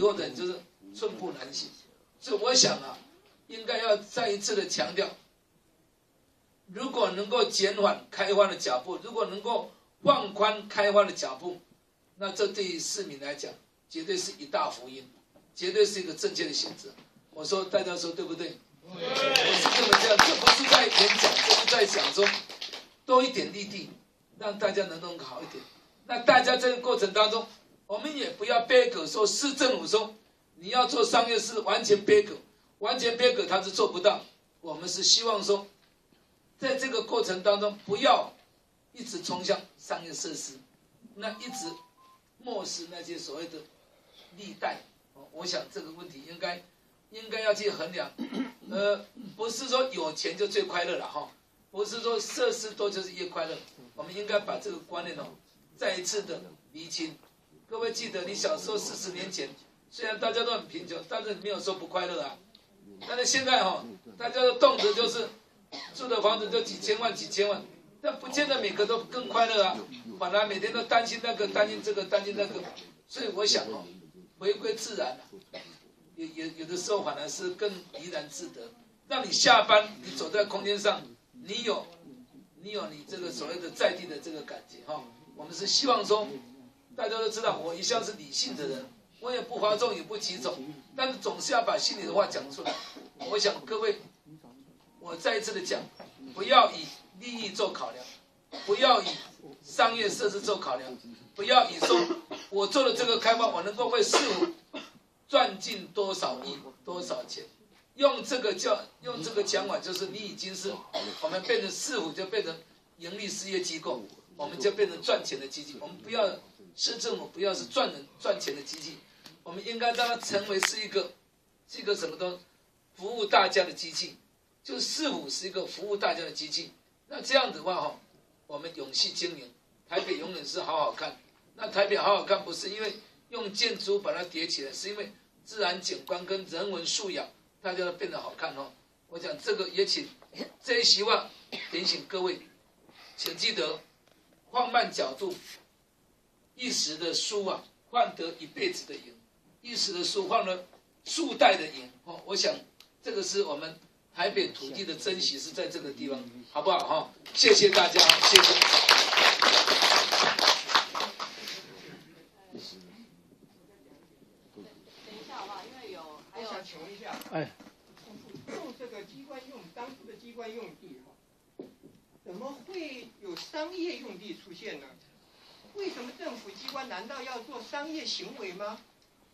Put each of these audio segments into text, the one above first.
以后的人就是寸步难行。所以我想啊，应该要再一次的强调，如果能够减缓开发的脚步，如果能够放宽开发的脚步，那这对于市民来讲，绝对是一大福音，绝对是一个正确的选择。我说大家说对不对？我是这么讲，这不是在演讲，这是在讲说多一点力地，让大家能弄好一点。那大家这个过程当中，我们也不要背狗说市政府说你要做商业是完全背狗，完全背狗他是做不到。我们是希望说，在这个过程当中不要一直冲向商业设施，那一直漠视那些所谓的历代。我想这个问题应该。应该要去衡量，呃，不是说有钱就最快乐了哈，不是说设施多就是越快乐，我们应该把这个观念哦再一次的厘清。各位记得，你小时候四十年前，虽然大家都很贫穷，但是你没有说不快乐啊。但是现在哈，大家的动辄就是住的房子就几千万几千万，但不见得每个都更快乐啊，反而每天都担心那个担心这个担心那个，所以我想哦，回归自然。有有有的时候反而是更怡然自得，让你下班，你走在空间上，你有，你有你这个所谓的在地的这个感觉哈。我们是希望说，大家都知道我一向是理性的人，我也不哗众也不取宠，但是总是要把心里的话讲出来。我想各位，我再一次的讲，不要以利益做考量，不要以商业设施做考量，不要以说我做了这个开发，我能够为市府。赚进多少亿多少钱？用这个叫用这个讲法，就是你已经是我们变成市府就变成盈利事业机构，我们就变成赚钱的机器。我们不要市政府不要是赚人赚钱的机器，我们应该让它成为是一个是一个什么都服务大家的机器，就是市府是一个服务大家的机器。那这样的话哈，我们永续经营，台北永远是好好看。那台北好好看不是因为用建筑把它叠起来，是因为。自然景观跟人文素养，大家都变得好看哦。我讲这个也请这一席话点醒各位，请记得放慢角度，一时的输啊换得一辈子的赢，一时的输换了数代的赢哦。我想这个是我们台北土地的珍惜是在这个地方，好不好哈？谢谢大家，谢谢。求一下哎，用这个机关用当初的机关用地哈，怎么会有商业用地出现呢？为什么政府机关难道要做商业行为吗？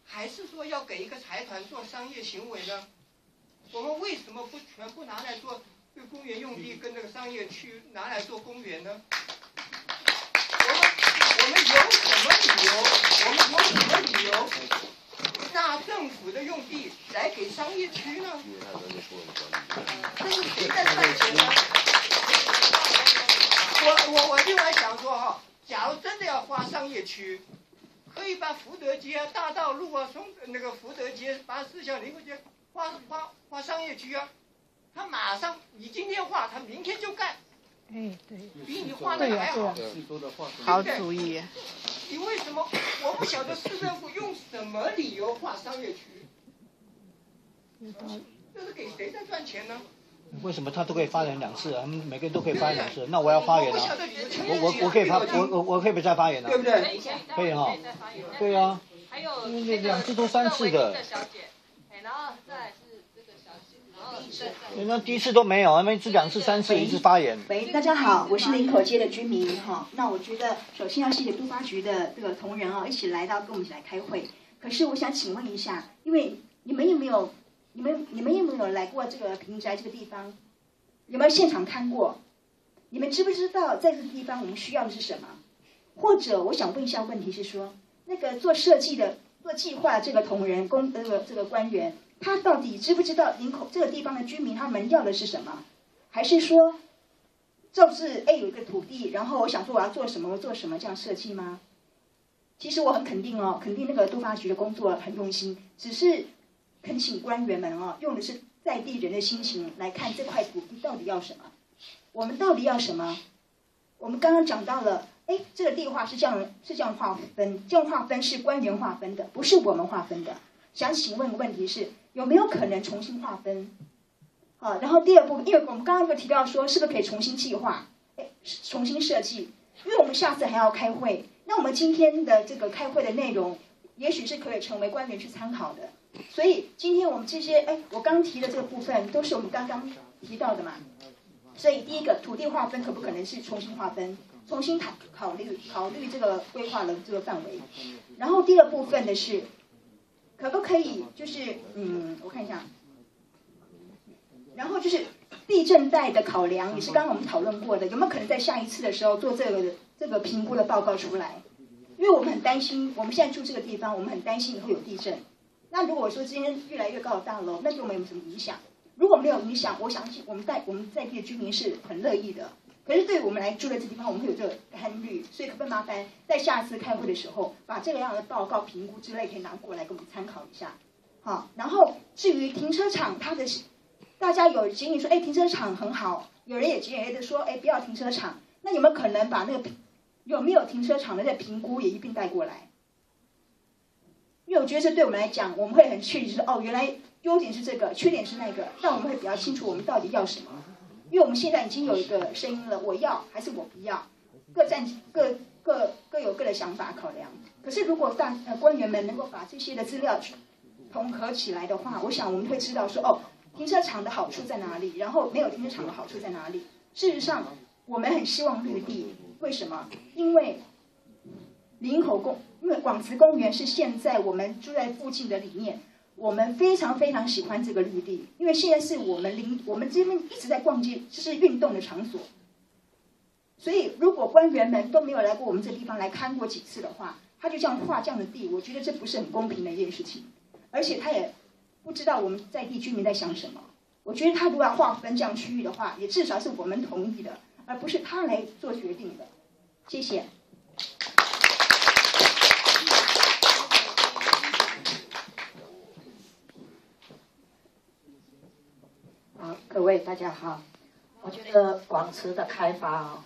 还是说要给一个财团做商业行为呢？我们为什么不全部拿来做对公园用地跟这个商业区拿来做公园呢？我们我们有什么理由？我们有什么理由？拿政府的用地来给商业区呢？这是谁在赚钱呢？我我我另外想说哈，假如真的要划商业区，可以把福德街、大道路啊、松那个福德街、把四小林福街划划划商业区啊，他马上你今天画，他明天就干。哎，对，比你画的还好。好主意。你为什么？我不晓得市政府用什么理由划商业区？这是给谁在赚钱呢？为什么他都可以发言两次啊？他们每个人都可以发言两次，那我要发言啊！我我我可以发，我我我可以不再发言啊？对不对？可以哈。对啊。还有两次都三次的。然后再。那第一次都没有，他们次、两次、三次一次发言。喂，大家好，我是林口街的居民哈。那我觉得首先要谢谢都发局的这个同仁啊，一起来到跟我们一起来开会。可是我想请问一下，因为你们有没有、你们、你们有没有来过这个平宅这个地方？有没有现场看过？你们知不知道在这个地方我们需要的是什么？或者我想问一下，问题是说，那个做设计的、做计划这个同仁、公这个这个官员。他到底知不知道林口这个地方的居民他们要的是什么？还是说，就是哎有一个土地，然后我想说我要做什么，我做什么这样设计吗？其实我很肯定哦，肯定那个都发局的工作很用心，只是恳请官员们哦，用的是在地人的心情来看这块土地到底要什么，我们到底要什么？我们刚刚讲到了，哎，这个地划是这样是这样划分，这样划分是官员划分的，不是我们划分的。想请问个问题是，有没有可能重新划分？好，然后第二步，因为我们刚刚有提到说，是不是可以重新计划，哎，重新设计？因为我们下次还要开会，那我们今天的这个开会的内容，也许是可以成为官员去参考的。所以今天我们这些，哎，我刚提的这个部分，都是我们刚刚提到的嘛。所以第一个，土地划分可不可能是重新划分，重新考考虑考虑这个规划的这个范围？然后第二部分的是，可不可以就是，嗯，我看一下。然后就是地震带的考量，也是刚刚我们讨论过的，有没有可能在下一次的时候做这个这个评估的报告出来？因为我们很担心，我们现在住这个地方，我们很担心以后有地震。那如果说今天越来越高的大楼，那对我们有什么影响？如果没有影响，我相信我们在我们在地的居民是很乐意的。可是对于我们来住在这地方，我们会有这个干虑，所以可不可以麻烦在下次开会的时候，把这个样的报告、评估之类可以拿过来给我们参考一下？好，然后至于停车场，它的。大家有建议说，哎，停车场很好。有人也建议的说，哎，不要停车场。那有没有可能把那个有没有停车场的那评估也一并带过来？因为我觉得这对我们来讲，我们会很确定，是哦，原来优点是这个，缺点是那个，那我们会比较清楚我们到底要什么。因为我们现在已经有一个声音了，我要还是我不要，各占各各各有各的想法考量。可是如果大呃官员们能够把这些的资料统合起来的话，我想我们会知道说，哦。停车场的好处在哪里？然后没有停车场的好处在哪里？事实上，我们很希望绿地。为什么？因为林口公，因为广慈公园是现在我们住在附近的里面，我们非常非常喜欢这个绿地，因为现在是我们林，我们这边一直在逛街，这是运动的场所。所以，如果官员们都没有来过我们这地方来看过几次的话，他就这样划这样的地，我觉得这不是很公平的一件事情，而且他也。不知道我们在地居民在想什么？我觉得他如果要划分这样区域的话，也至少是我们同意的，而不是他来做决定的。谢谢。好，各位大家好。我觉得广慈的开发啊，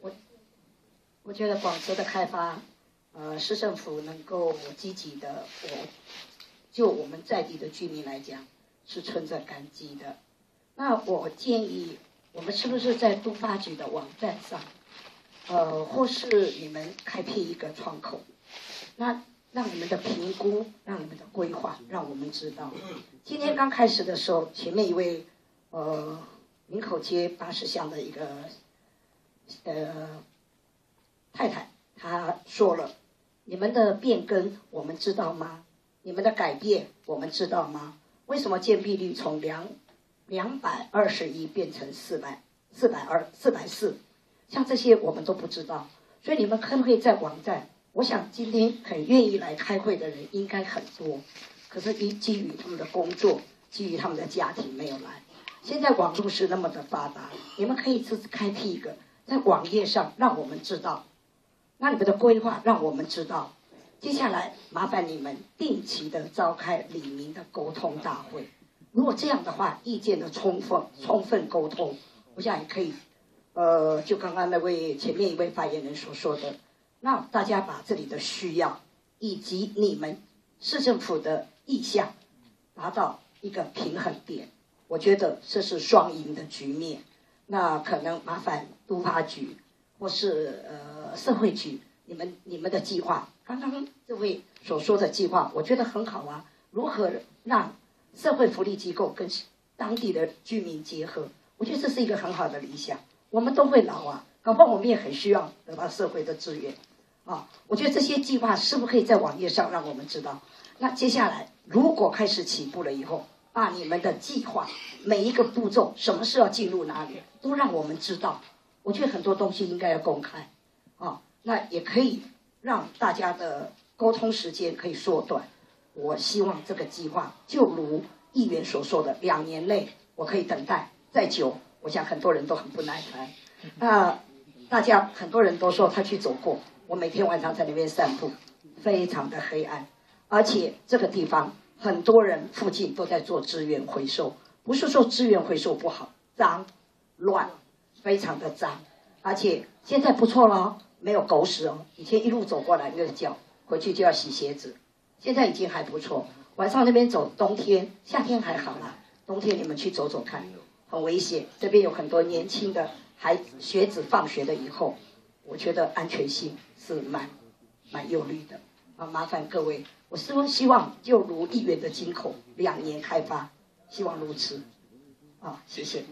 我我觉得广慈的开发，呃，市政府能够积极的我。就我们在地的居民来讲，是存着感激的。那我建议，我们是不是在都发局的网站上，呃，或是你们开辟一个窗口，那让你们的评估，让你们的规划，让我们知道。今天刚开始的时候，前面一位呃，林口街八十巷的一个呃太太，她说了，你们的变更我们知道吗？你们的改变我们知道吗？为什么建蔽率从两两百二十一变成四百四百二四百四？像这些我们都不知道，所以你们可不可以在网站？我想今天很愿意来开会的人应该很多，可是基基于他们的工作，基于他们的家庭没有来。现在网络是那么的发达，你们可以自己开辟一个在网页上让我们知道，那你们的规划让我们知道。接下来麻烦你们定期的召开李明的沟通大会。如果这样的话，意见的充分充分沟通，我想也可以。呃，就刚刚那位前面一位发言人所说的，那大家把这里的需要以及你们市政府的意向达到一个平衡点，我觉得这是双赢的局面。那可能麻烦都发局或是呃社会局。你们你们的计划，刚刚这位所说的计划，我觉得很好啊。如何让社会福利机构跟当地的居民结合？我觉得这是一个很好的理想。我们都会老啊，搞不好我们也很需要得到社会的资源啊。我觉得这些计划是不是可以在网页上让我们知道？那接下来如果开始起步了以后，把你们的计划每一个步骤，什么时候进入哪里，都让我们知道。我觉得很多东西应该要公开啊。那也可以让大家的沟通时间可以缩短。我希望这个计划就如议员所说的，两年内我可以等待。再久，我想很多人都很不耐烦。那大家很多人都说他去走过，我每天晚上在那边散步，非常的黑暗。而且这个地方很多人附近都在做资源回收，不是说资源回收不好，脏乱，非常的脏。而且现在不错了。没有狗屎哦！以前一路走过来，那个脚回去就要洗鞋子，现在已经还不错。晚上那边走，冬天、夏天还好啦，冬天你们去走走看，很危险。这边有很多年轻的孩学子放学了以后，我觉得安全性是蛮蛮忧虑的啊。麻烦各位，我是希望就如议员的金口，两年开发，希望如此啊，谢谢。